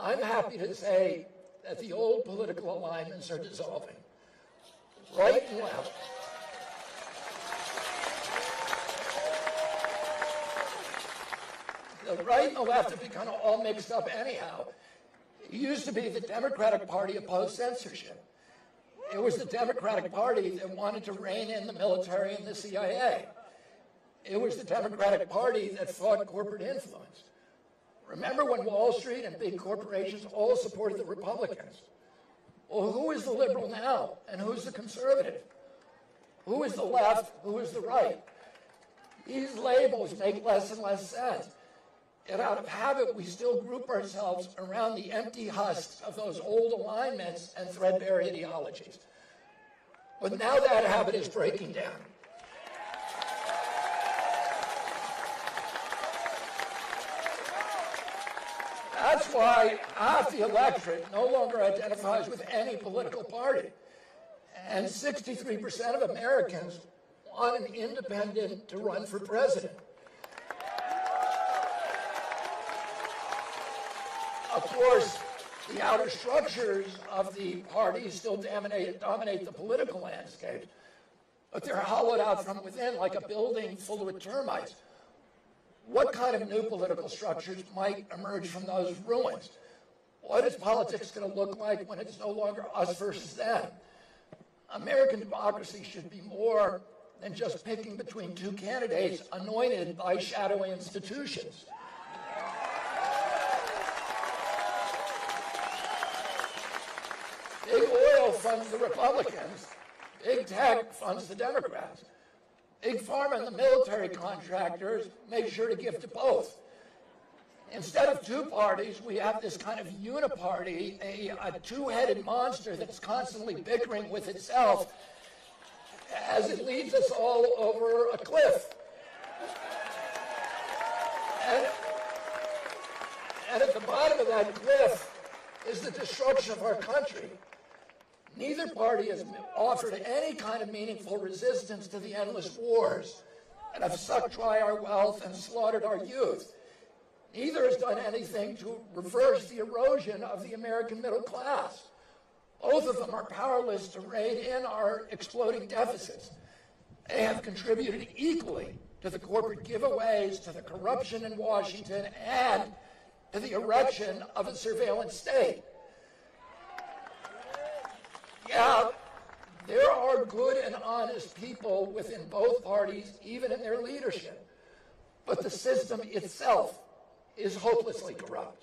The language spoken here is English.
I'm happy to say that the old political alignments are dissolving. Right and left. The right and the left have become all mixed up anyhow. It used to be the Democratic Party opposed censorship. It was the Democratic Party that wanted to rein in the military and the CIA. It was the Democratic Party that fought corporate influence. Remember when Wall Street and big corporations all supported the Republicans? Well, who is the liberal now? And who's the conservative? Who is the left? Who is the right? These labels make less and less sense. And out of habit, we still group ourselves around the empty husks of those old alignments and threadbare ideologies. But now that habit is breaking down. That's why half the electorate no longer identifies with any political party. And 63% of Americans want an independent to run for president. Of course, the outer structures of the parties still dominate, dominate the political landscape, but they're hollowed out from within like a building full of termites. What kind of new political structures might emerge from those ruins? What is politics going to look like when it's no longer us versus them? American democracy should be more than just picking between two candidates anointed by shadowy institutions. Big oil funds the Republicans. Big tech funds the Democrats. Big pharma and the military contractors make sure to give to both. Instead of two parties, we have this kind of uniparty, a, a two-headed monster that's constantly bickering with itself as it leads us all over a cliff. And, and at the bottom of that cliff is the destruction of our country. Neither party has offered any kind of meaningful resistance to the endless wars that have sucked dry our wealth and slaughtered our youth. Neither has done anything to reverse the erosion of the American middle class. Both of them are powerless to rein in our exploding deficits. They have contributed equally to the corporate giveaways, to the corruption in Washington, and to the erection of a surveillance state. Yeah, there are good and honest people within both parties, even in their leadership. But the system itself is hopelessly corrupt.